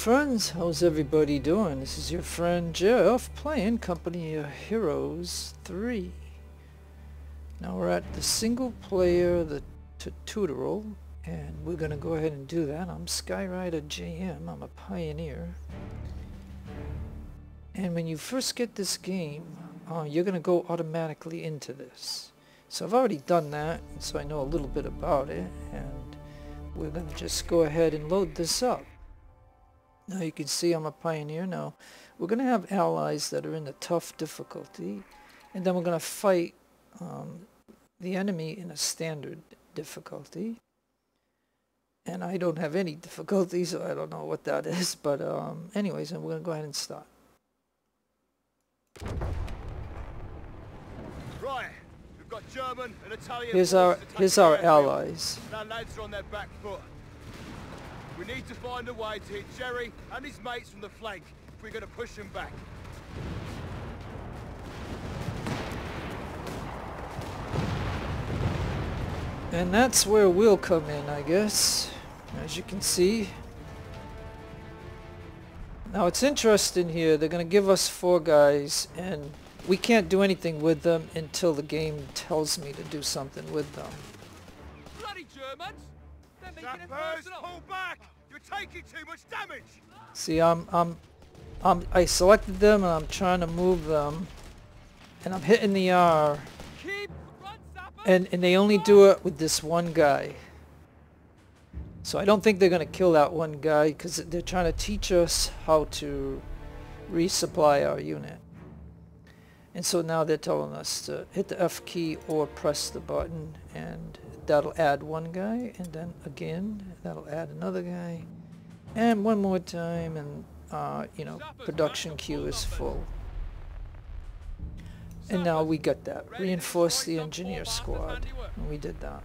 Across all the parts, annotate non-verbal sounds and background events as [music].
friends, how's everybody doing? This is your friend Jeff playing Company of Heroes 3. Now we're at the single player, the tutorial, and we're going to go ahead and do that. I'm Skyrider JM, I'm a pioneer. And when you first get this game, uh, you're going to go automatically into this. So I've already done that, so I know a little bit about it, and we're going to just go ahead and load this up. Now you can see I'm a pioneer now. We're going to have allies that are in the tough difficulty. And then we're going to fight um, the enemy in a standard difficulty. And I don't have any [laughs] difficulty, so I don't know what that is. But um, anyways, and we're going to go ahead and start. Right, we've got German and Italian. Here's our here's our allies. Lads are on their back foot. We need to find a way to hit Jerry and his mates from the flank if we're going to push them back. And that's where we'll come in, I guess, as you can see. Now it's interesting here, they're going to give us four guys, and we can't do anything with them until the game tells me to do something with them. Bloody Germans! See, I'm, I'm, I'm, I selected them and I'm trying to move them. And I'm hitting the R. And, and they only do it with this one guy. So I don't think they're going to kill that one guy because they're trying to teach us how to resupply our unit. And so now they're telling us to hit the F key or press the button and that'll add one guy and then again that'll add another guy. And one more time and uh, you know production queue is full. And now we got that. reinforce the engineer squad. and we did that.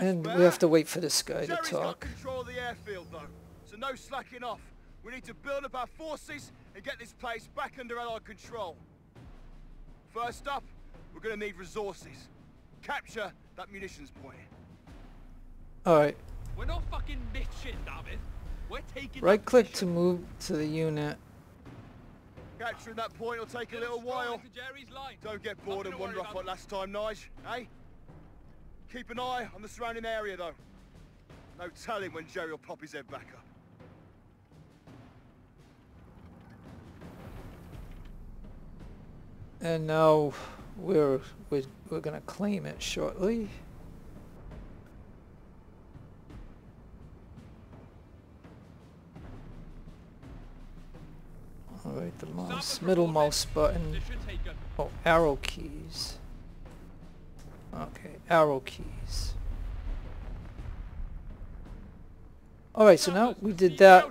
And we have to wait for this guy to talk. control the airfield though so no slacking off. We need to build up our forces and get this place back under allied control First up, we're gonna need resources. Capture that munitions point. Alright. We're not fucking bitching, David. We're taking Right click to move to the unit. Capturing that point will take a little while. Don't get bored and wander off like last time, Nige, eh? Keep an eye on the surrounding area though. No telling when Jerry will pop his head back up. And now we're, we're, we're going to claim it shortly. Alright, the mouse, middle mouse button. Oh, arrow keys. Okay, arrow keys. Alright, so now we did that.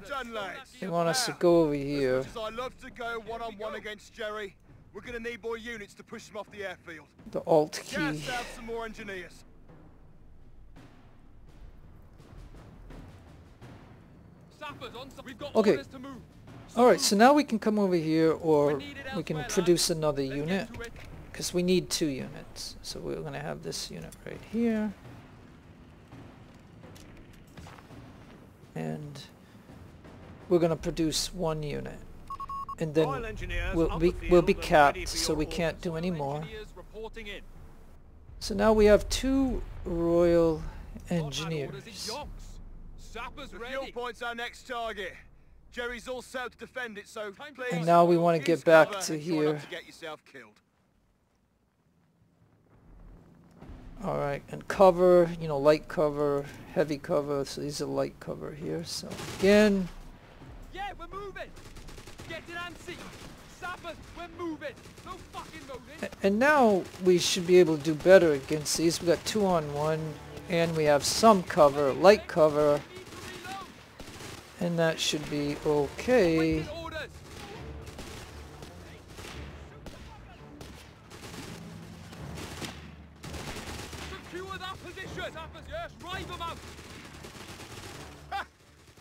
They want us to go over here. I love to go one on one against Jerry. We're gonna need more units to push them off the airfield. The alt key. Just have some more engineers. Okay. Alright, so now we can come over here or we can produce another unit. Because we need two units. So we're going to have this unit right here. And we're going to produce one unit and then we'll be, we'll be capped so we can't do any more. So now we have two Royal Engineers. Point's our next target. Jerry's all set to defend it, so please. And now we want to get back to here. Alright, and cover, you know, light cover, heavy cover, so these are light cover here, so again. Yeah, we're moving! And now we should be able to do better against these. We got two on one, and we have some cover, light cover, and that should be okay.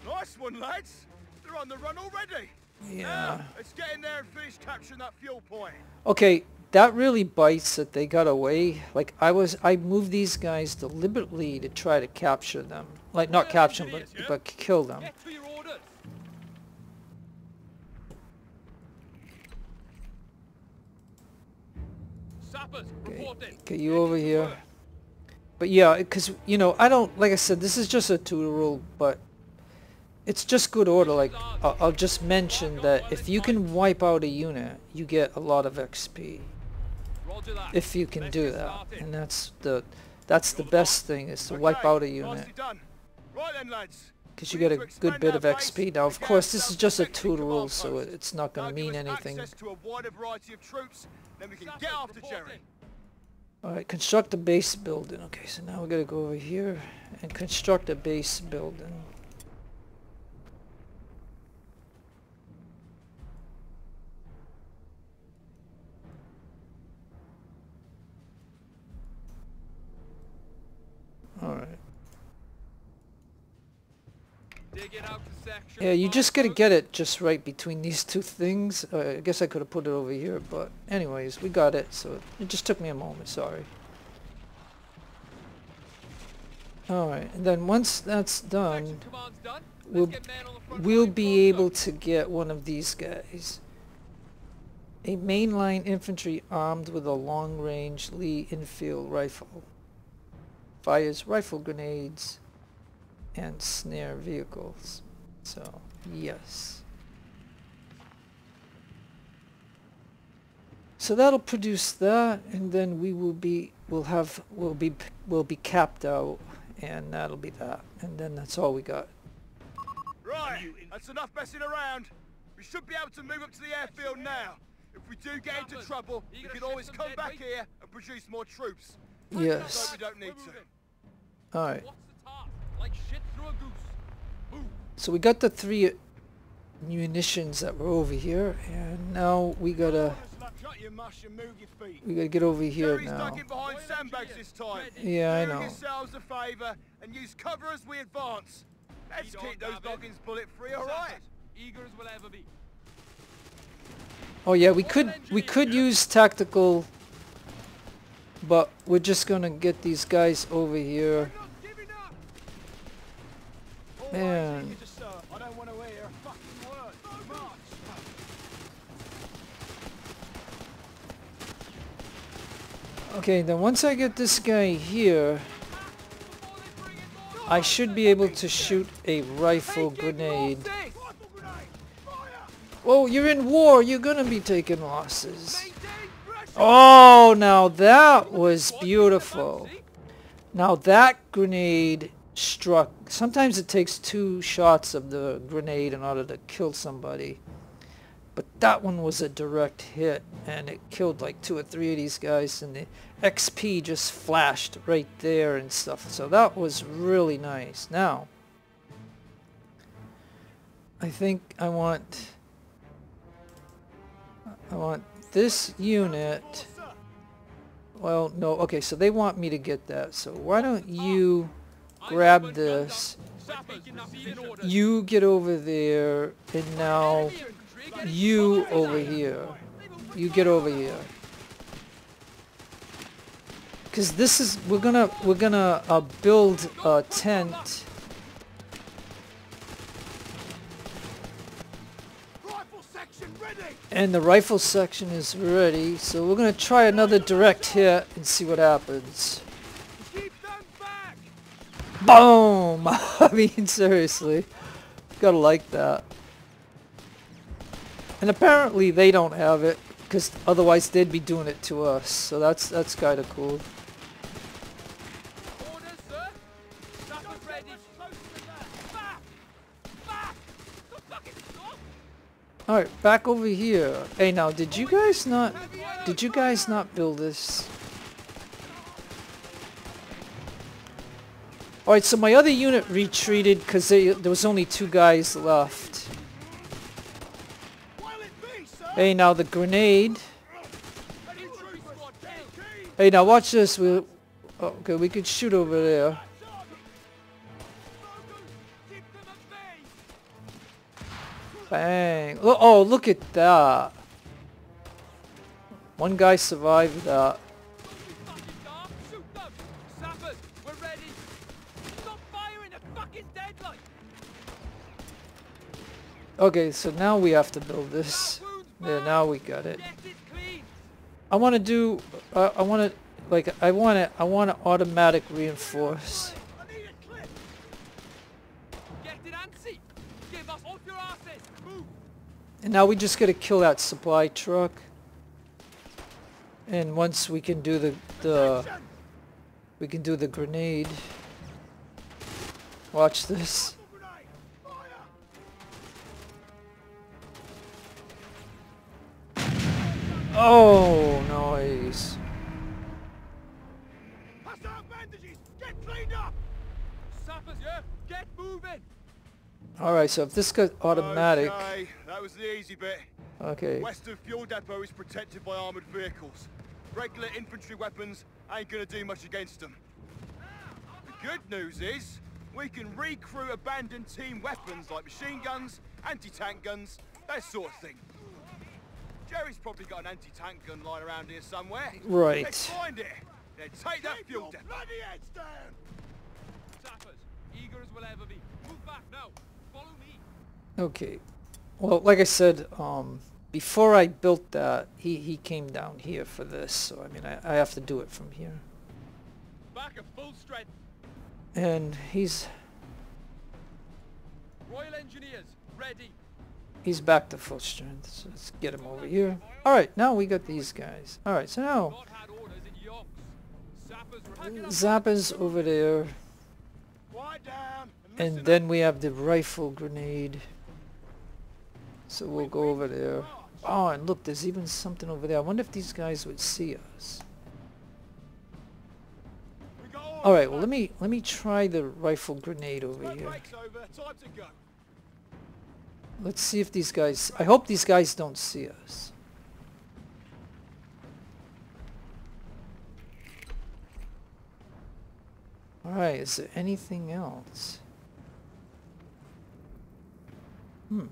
Nice one, lads. They're on the run already. Yeah. Ah, Let's get in there and finish capturing that fuel point. Okay, that really bites that they got away. Like I was, I moved these guys deliberately to try to capture them. Like not capture them, but, but kill them. Get to your orders. Sappers, reporting. Get you over here. But yeah, because, you know, I don't, like I said, this is just a tutorial, but it's just good order. Like, I'll, I'll just mention that if you can wipe out a unit, you get a lot of XP. If you can do that. And that's the, that's the best thing, is to wipe out a unit. done. Right then, lads. Because you get a good bit of XP. Now, of course, this is just a effective command tutorial, so it's not going to mean anything. access to a wider variety of troops, then we can Sappers, get after reporting. Jerry. Alright, construct a base building. Okay, so now we gotta go over here and construct a base building. Alright. Dig it out to section. Yeah, you just gotta get it just right between these two things. Uh, I guess I could have put it over here, but anyways, we got it, so it just took me a moment, sorry. Alright, and then once that's done, Section command's done. Let's we'll, get men on the front we'll be able to get one of these guys. A mainline infantry armed with a long-range Lee Enfield rifle. Fires rifle grenades and snare vehicles. So, yes. So that'll produce that, and then we will be, we'll have, we'll be, we'll be capped out, and that'll be that. And then that's all we got. Right, that's enough messing around. We should be able to move up to the airfield now. If we do get into trouble, we can always come back here and produce more troops. Yes. So we don't need to. Moving. Alright. What's the task? Like shit through a goose. Move. So we got the three munitions that were over here, and now we gotta your mush and move your feet. we gotta get over here Jerry's now. behind sandbags this time. Yeah, I know. yourselves a favour and use cover as we advance. Let's keep those David. noggins bullet free, alright? Eager as we'll ever be. Oh yeah, we could we could use tactical, but we're just gonna get these guys over here. Man. Okay, then once I get this guy here, I should be able to shoot a rifle grenade. Oh, you're in war. You're gonna be taking losses. Oh, now that was beautiful. Now that grenade struck. Sometimes it takes two shots of the grenade in order to kill somebody. But that one was a direct hit and it killed like two or three of these guys and the XP just flashed right there and stuff. So that was really nice. Now, I think I want I want this unit well, no. Okay, so they want me to get that. So why don't you grab this? You get over there, and now you over here. You get over here. Cause this is we're gonna we're gonna uh, build a tent. Rifle section ready! And the rifle section is ready, so we're gonna try another direct hit and see what happens. Boom! [laughs] I mean, seriously. Gotta like that. And apparently they don't have it, because otherwise they'd be doing it to us. So that's that's kind of cool. Orders, sir. Sappers ready. Back! Back! The fucking stop! Alright, back over here. Hey, now, did you guys not... Did you guys not build this? Alright, so my other unit retreated because there was only two guys left. Hey, now the grenade. Hey, now watch this. We, oh, okay, we could shoot over there. Bang. Lo- Oh, look at that. One guy survived that. Okay, so now we have to build this. Yeah, now we got it. I want to do. Uh, I want to like. I want to. I want to automatic reinforce. I need a clip. Get it antsy! Give us off your asses! Move! And now we just gotta kill that supply truck. And once we can do the the we can do the grenade. Watch this. Oh, nice. Pass out bandages! Get cleaned up! Sappers, yeah? Get moving! All right, so if this goes automatic, Okay, was the easy bit. okay. Western Fuel Depot is protected by armoured vehicles. Regular infantry weapons ain't gonna do much against them. The good news is, we can recruit abandoned team weapons like machine guns, anti-tank guns, that sort of thing. Jerry's probably got an anti-tank gun lying around here somewhere. Right. Let's find it. Then take that fuel depot. bloody heads down! Sappers, eager as we'll ever be. Move back now! Follow me! Okay. Well, like I said, um, before I built that, he, he came down here for this, so I mean, I, I have to do it from here. Back at full strength! And he's Royal Engineers, ready! he's back to full strength, so let's get him over here. Alright, now we got these guys. Alright, so now, Not had orders in yonks. Sappers, we're packing up Zappa's over there, and then we have the rifle grenade. So we'll go over there. Oh, and look, there's even something over there. I wonder if these guys would see us. We got orders, All right, well let me let me try the rifle grenade over here. breaks over. Time to go. Let's see if these guys. I hope these guys don't see us. All right, is there anything else? Hmm.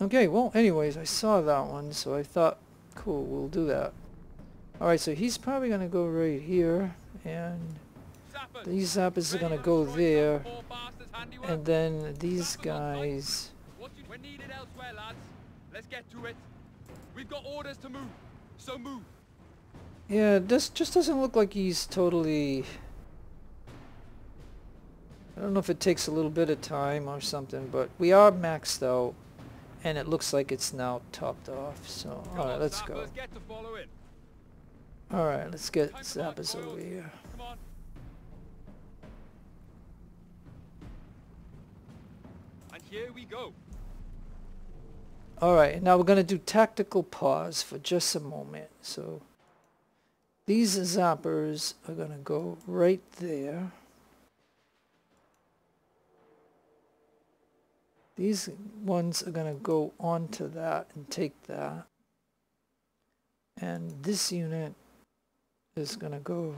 Okay, well, anyways, I saw that one, so I thought, cool, we'll do that. Alright, so he's probably gonna go right here, and these zappers are gonna go there, some poor bastard's handiwork? and then these Sapper on point. guys... We're needed elsewhere, lads. Let's get to it. We've got orders to move, so move. Yeah, this just doesn't look like he's totally... I don't know if it takes a little bit of time or something, but we are maxed out, and it looks like it's now topped off, so alright, on, let's go. following. Alright, let's get Time to march, Sappers Royals. over here. And here we go. Alright, now we're going to do tactical pause for just a moment. So these zappers are going to go right there. These ones are going to go onto that and take that. And this unit is going to go...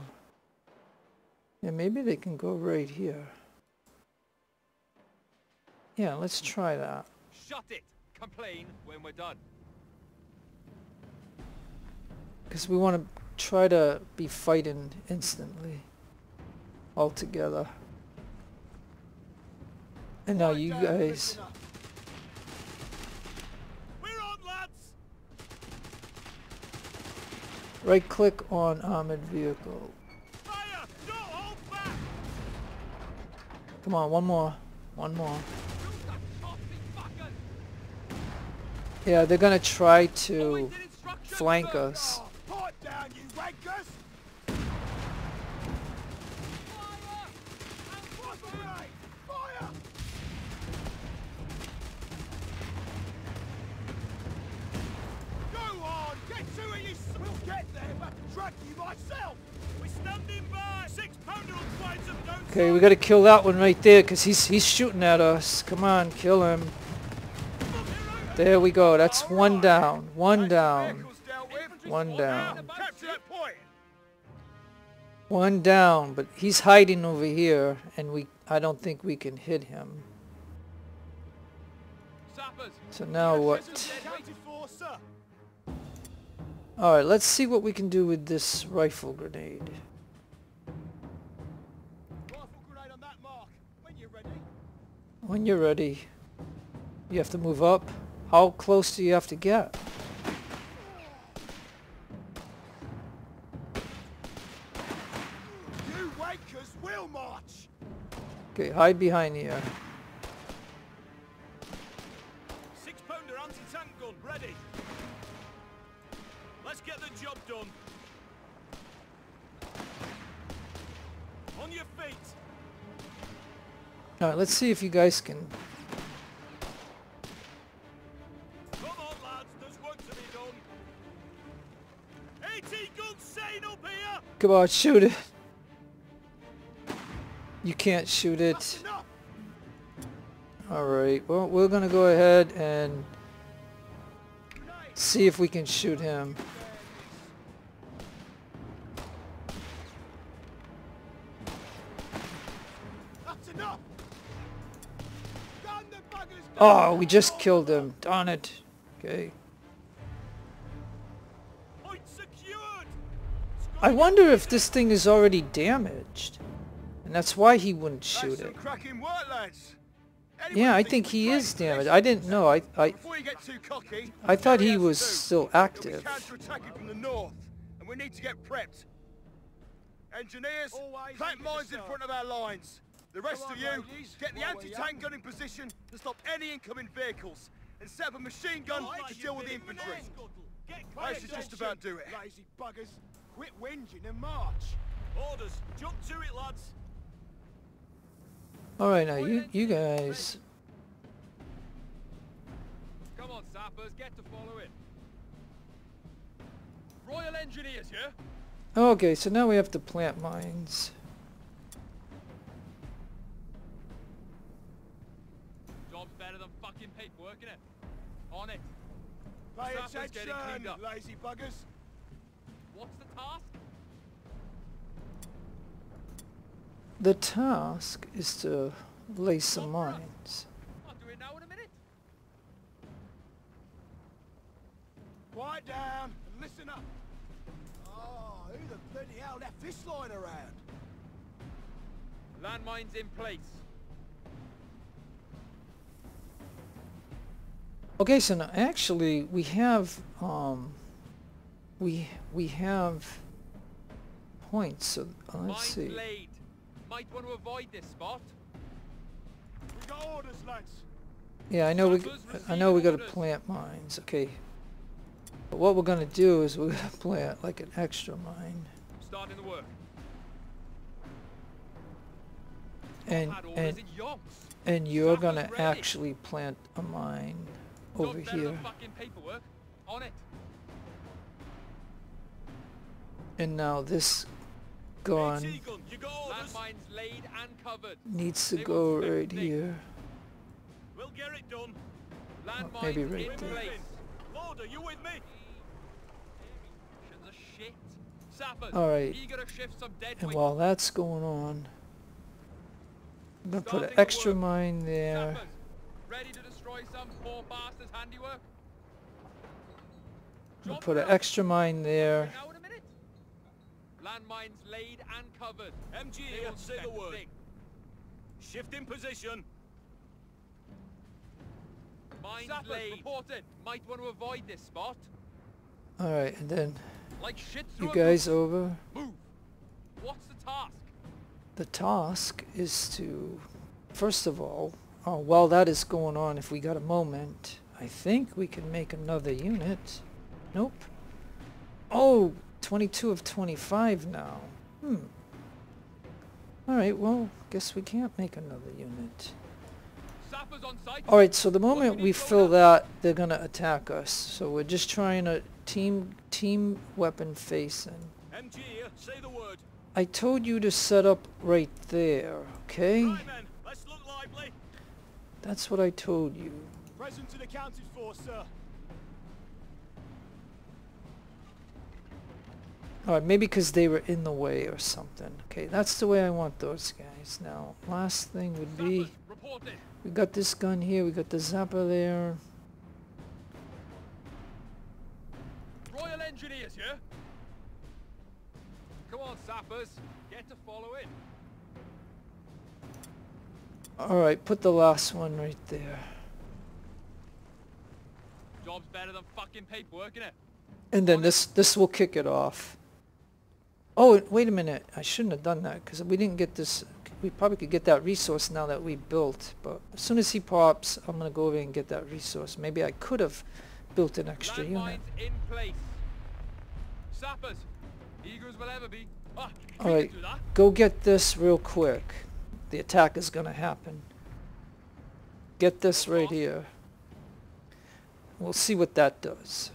Yeah, maybe they can go right here. Yeah, let's try that. Shut it. Complain when we're done. Because we want to try to be fighting instantly. All together. And now you guys... listener. We're on, lads. Right click on armored vehicle. Fire! Don't hold back. Come on, one more. One more. Shoot that costly fuckers. Yeah, they're gonna try to flank us. Pipe down, you wankers. Fire! And Fire! grenade. Fire! Go on, get to it, you. s- We'll get there, but track you myself. We're standing by. Six pounder on flights of no Okay, we gotta kill that one right there, because he's, he's shooting at us. Come on, kill him. There we go, that's one down. One down. One down. One down, but he's hiding over here, and we I don't think we can hit him. So now what? Accounted for, sir. Alright, let's see what we can do with this rifle grenade. Rifle grenade on that mark. When you're ready. When you're ready, you have to move up. How close do you have to get? You wankers will march. Okay, hide behind here. Alright, let's see if you guys can... Come on, lads. There's work to be done. 80 guns saying up here. Come on, shoot it! You can't shoot it. Alright, well, we're gonna go ahead and see if we can shoot him. Oh, we just killed him. Darn it. Okay. Point secured. I wonder if this thing is already damaged. And that's why he wouldn't shoot it. some cracking work, lads. Anyone Yeah, I think he is damaged. I didn't know. I, I, Before you get too cocky, I thought he was still active. counter-attacking from the north, and we need to get prepped. Engineers, Always plant mines in front of our lines. The rest Come of you, ladies. get the anti-tank gun in position to stop any incoming vehicles, and set up a machine gun to deal with the infantry. I should just about do it. Lazy buggers. Quit whinging and march. Orders, jump to it, lads. Alright, now you, you guys... Come on, Sappers, get to following. Royal Engineers, yeah? Okay, so now we have to plant mines. On it. Pay Sappers getting cleaned attention, lazy buggers. What's the task? The task is to lay some mines. I'll do it now in a minute. Quiet down and listen up. Oh, who the bloody hell left this line around? Landmines in place. Okay, so now actually we have um we we have points. So uh, let's Mines see. laid. Might want to avoid this spot. We got orders, lads. Yeah, I know we Sappers I know we got to plant mines. Okay. But what we're gonna do is we're gonna plant like an extra mine, Starting the work. and and and you're gonna ready. actually plant a mine Job's over here. Paperwork. On it. And now this gun AT gun, you got orders. Landmines laid and covered. needs to They go right here. We'll get it done. Landmines maybe right there. place. Lord, are you with me? Rations are shit. Sappers, Alright. eager to shift some dead And while that's going on, I'm gonna put an extra mine there. Sappers, ready to destroy some poor bastard's handiwork? I'm put an extra mine there. Now in a minute. Landmines laid and covered. MG here, say the word. thing. Shift in position. Mines Sappers, laid. reporting. Might want to avoid this spot. Alright, and then Like shit you through a guys over. Move. What's the task? The task is to, first of all, oh, while that is going on, if we got a moment, I think we can make another unit. Nope. Oh, 22 of 25 now. Hmm. Alright, well, guess we can't make another unit. Sappers on site. Alright, so the moment we fill that, they're gonna attack us. So we're just trying to team team weapon facing. MG here, say the word. I told you to set up right there, okay? Right that's what I told you. And accounted for, sir. Alright, maybe because they were in the way or something. Okay, that's the way I want those guys. Now, last thing would be... We got this gun here, we got the zapper there. Royal Engineers, yeah? Come on, sappers. Get to follow in. Alright, put the last one right there. Job's better than fucking paperwork, innit? And then this this will kick it off. Oh, wait a minute. I shouldn't have done that because we didn't get this. We probably could get that resource now that we built. But as soon as he pops, I'm going to go over and get that resource. Maybe I could have built an extra unit. In place. Sappers, we'll ever be. Ah, All right, can do that. go get this real quick. The attack is going to happen. Get this right here. We'll see what that does.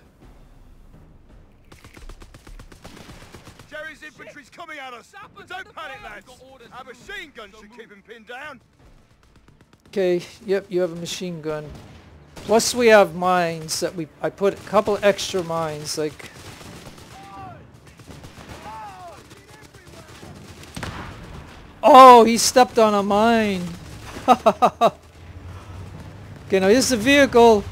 Jerry's infantry's coming at us. But don't panic, lads. Our machine gun should keep him pinned down. Okay, yep, you have a machine gun. Plus we have mines that we, I put a couple extra mines, like, oh, he stepped on a mine. okay, now here's the vehicle.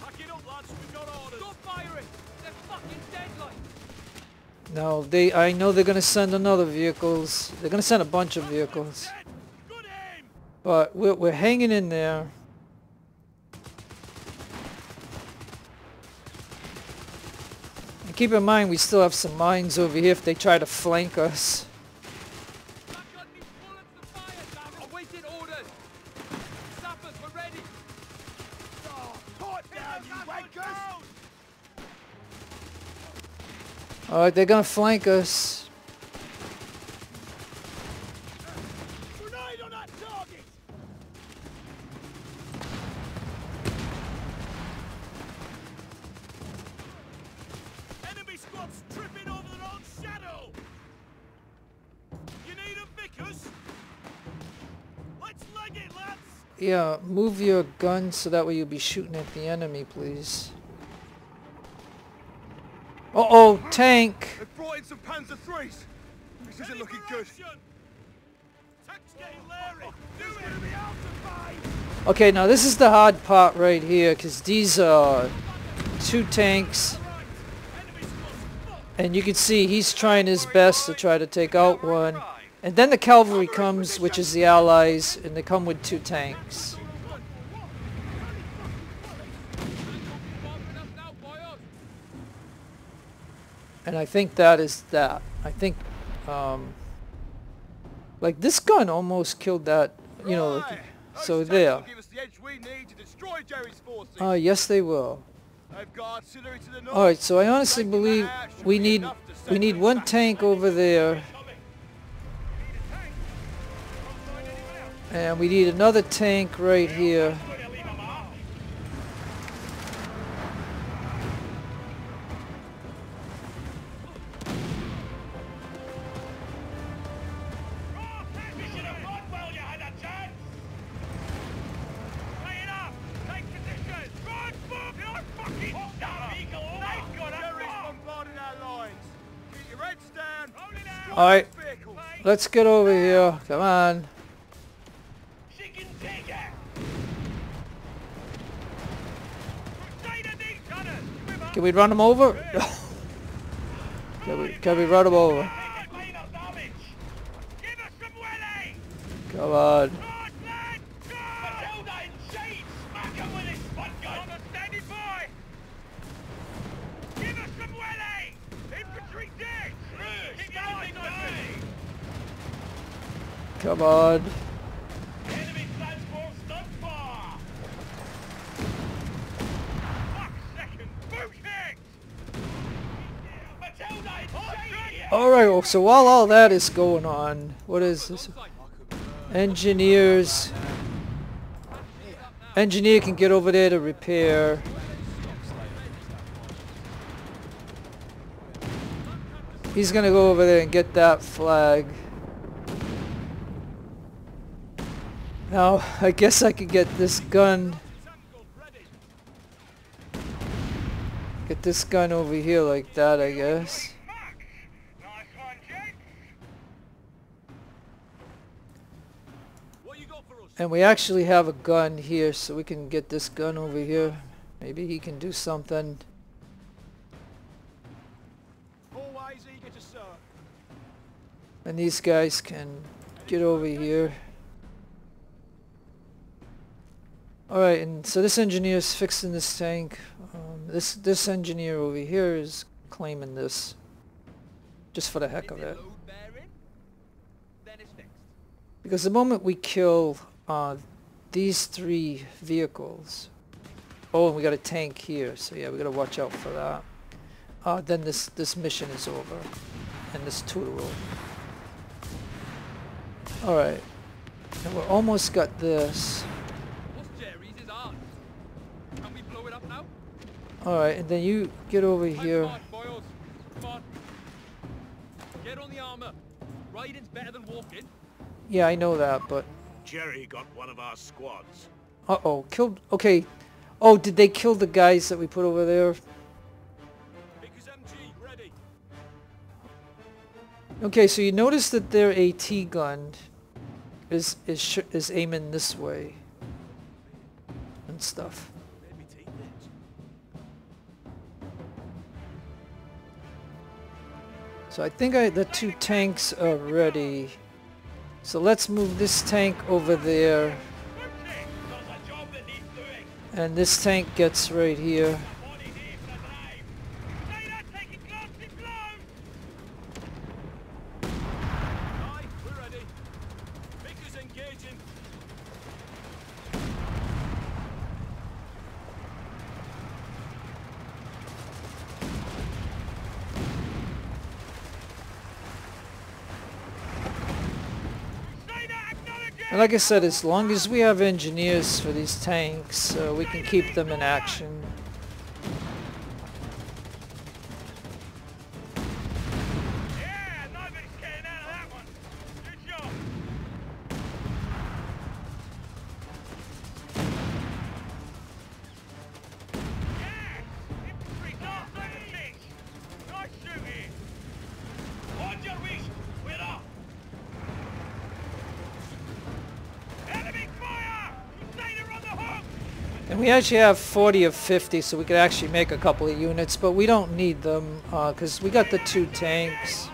Pack it up, lads. We've got orders. Stop firing! They're fucking dead like. No, they, I know they're gonna send another vehicles. They're gonna send a bunch of vehicles. But we're, we're hanging in there. Keep in mind, we still have some mines over here if they try to flank us. Alright, they're gonna flank us. Yeah, move your gun so that way you'll be shooting at the enemy, please. Uh-oh, tank! They've brought in some Panzer threes. This isn't looking good. Tank's getting Larry. Oh, Do it. gonna be out to fight. Okay, now this is the hard part right here, because these are two tanks. Right. Enemy squad's fucked. And you can see he's trying his best to try to take out one. And then the cavalry comes, which is the allies, and they come with two tanks. Bombing us now, boyos! And I think that is that. I think, um, like this gun almost killed that, you know, like, so there. will give us the edge we need to destroy Jerry's forces. Oh, yes they will. They've got artillery to the north. Alright, so I honestly believe we need, we need one tank over there. And we need another tank right here. Alright. Let's get over here. Come on. Can we run them over? [laughs] can we can we run them over? Come on. Come on. Alright, so while all that is going on, what is this? Engineers. Engineer can get over there to repair. He's gonna go over there and get that flag. Now, I guess I could get this gun, get this gun over here like that, I guess. And we actually have a gun here, so we can get this gun over here. Maybe he can do something. Always eager to serve. And these guys can get over here. Alright, and so this engineer is fixing this tank. Um, this this engineer over here is claiming this. Just for the heck of it it. load bearing? Then it's fixed. Because the moment we kill uh, these three vehicles, oh, and we got a tank here, so yeah, we gotta watch out for that. Uh, then this this mission is over, and this tutorial. All right, and we're almost got this. What's Jerry's is ours. Can we blow it up now? All right, and then you get over here. to march, boys. Come on. Get on the armor. Riding's better than walking. Yeah, I know that, but Jerry got one of our squads. uh oh, killed. Okay. Oh, did they kill the guys that we put over there? Vickers MG, ready. Okay, so you notice that their AT gun is is sh is aiming this way and stuff. Let me take this. So I think I the two tanks are ready. So let's move this tank over there, and this tank gets right here for the drive. Say that, taking glancing blows. Aye, we're ready. Vickers engaging. Say that, acknowledge it. And like I said, as long as we have engineers for these tanks, uh, we can keep them in action. We actually have 40 of 50, so we could actually make a couple of units, but we don't need them uh, because we got the two tanks.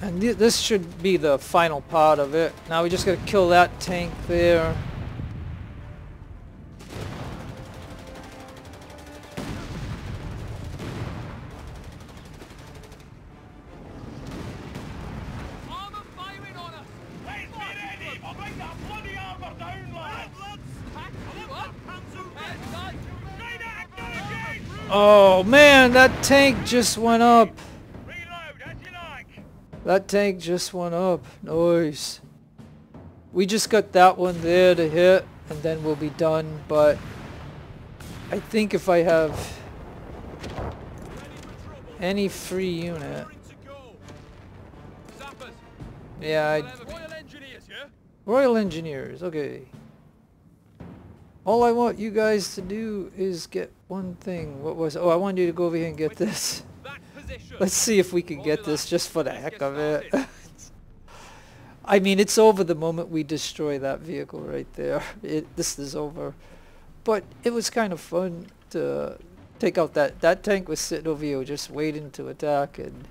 And th this should be the final part of it. Now we just gotta kill that tank there. Oh man, that tank just went up. Reload as you like. That tank just went up. Nice. We just got that one there to hit, and then we'll be done, but I think if I have Ready for trouble. any free unit, Raring to go. Sappers. yeah, I yeah? Royal Engineers, okay. All I want you guys to do is get one thing. What was Oh, I want you to go over here and get this. Let's see if we can get this just for the heck of it. [laughs] I mean, it's over the moment we destroy that vehicle right there. [laughs] It, this is over. But it was kind of fun to take out that... That tank was sitting over here just waiting to attack and...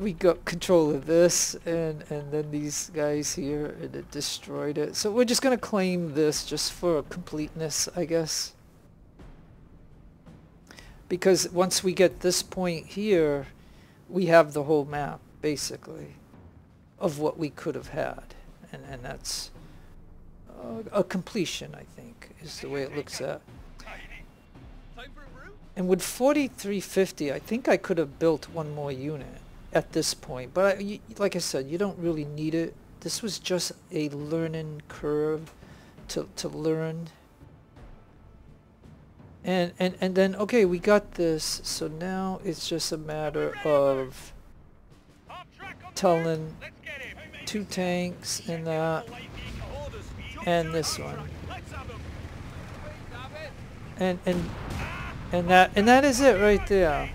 We got control of this and, and then these guys here and it destroyed it. So we're just going to claim this just for completeness, I guess. Because once we get this point here, we have the whole map, basically, of what we could have had. And, and that's uh, a completion, I think, is the way it looks at. A? And with 4350, I think I could have built one more unit at this point. But I, y- like I said, you don't really need it. This was just a learning curve to, to learn. And, and, and then, okay, we got this. So now it's just a matter of telling two tanks and that. And this one. And and and that and that is it right there.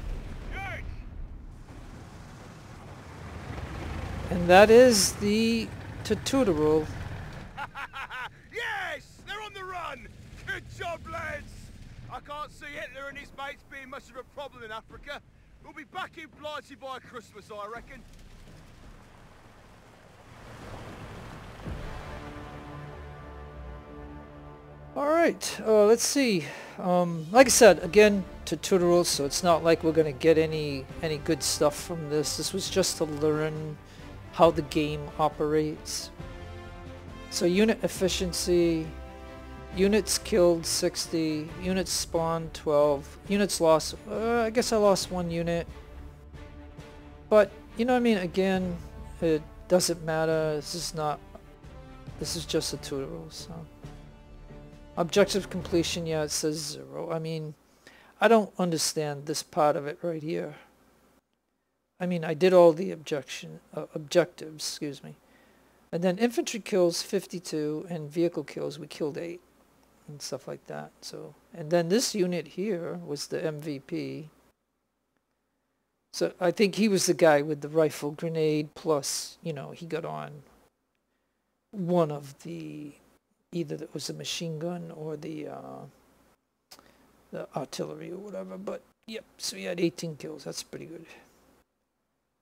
And that is the tutorial. [laughs] yes! They're on the run! Good job, lads! I can't see Hitler and his mates being much of a problem in Africa. We'll be back in Blighty by Christmas, I reckon. All right, uh, let's see. Um, like I said, again, tutorials, so it's not like we're going to get any any good stuff from this. This was just to learn how the game operates. So unit efficiency, units killed 60, units spawned 12, units lost, uh, I guess I lost one unit. But, you know what I mean, again, it doesn't matter, this is not, this is just a tutorial, so. Objective completion, yeah, it says zero. I mean, I don't understand this part of it right here. I mean, I did all the objection uh, objectives, excuse me. And then infantry kills 52 and vehicle kills, we killed 8 and stuff like that. So, and then this unit here was the MVP. So I think he was the guy with the rifle grenade plus, you know, he got on one of the either it was a machine gun or the uh, the artillery or whatever. But yep, so he had 18 kills. That's pretty good.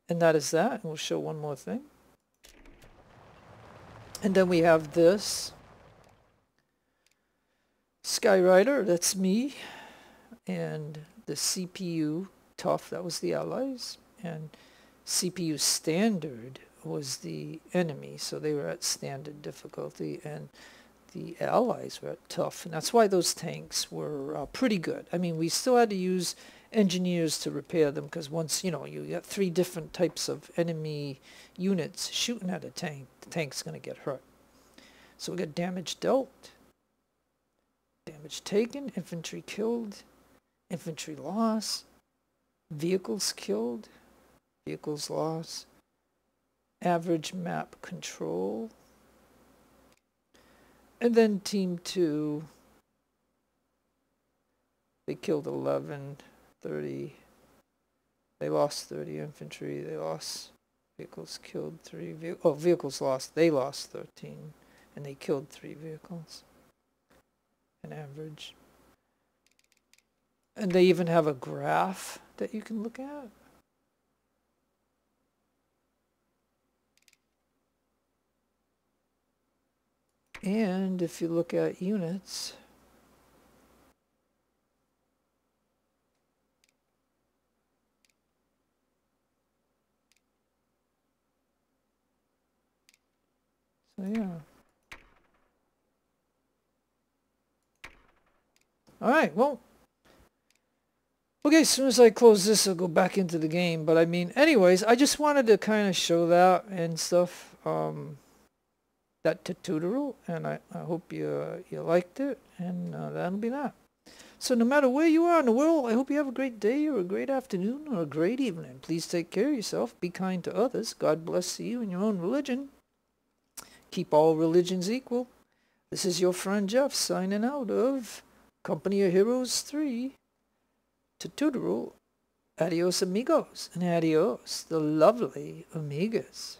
And that is that. And we'll show one more thing. And then we have this. Skyrider, that's me. And the CPU tough, that was the allies. And CPU standard was the enemy. So they were at standard difficulty. And the allies were tough, and that's why those tanks were uh, pretty good. I mean, we still had to use engineers to repair them because once, you know, you got three different types of enemy units shooting at a tank, the tank's going to get hurt. So we got damage dealt, damage taken, infantry killed, infantry lost, vehicles killed, vehicles lost, average map control, and then team two, they killed 11, 30. They lost 30 infantry. They lost vehicles, killed three. Ve oh, vehicles lost. They lost 13, and they killed three vehicles. An average. And they even have a graph that you can look at. And if you look at units, yeah. All right, well, okay, as soon as I close this, I'll go back into the game. But I mean, anyways, I just wanted to kind of show that and stuff. Um, that tutorial and I, I hope you, uh, you liked it and uh, that'll be that. So no matter where you are in the world, I hope you have a great day or a great afternoon or a great evening. Please take care of yourself. Be kind to others. God bless you and your own religion. Keep all religions equal. This is your friend Jeff signing out of Company of Heroes 3 tutorial. Adios amigos and adios the lovely amigas.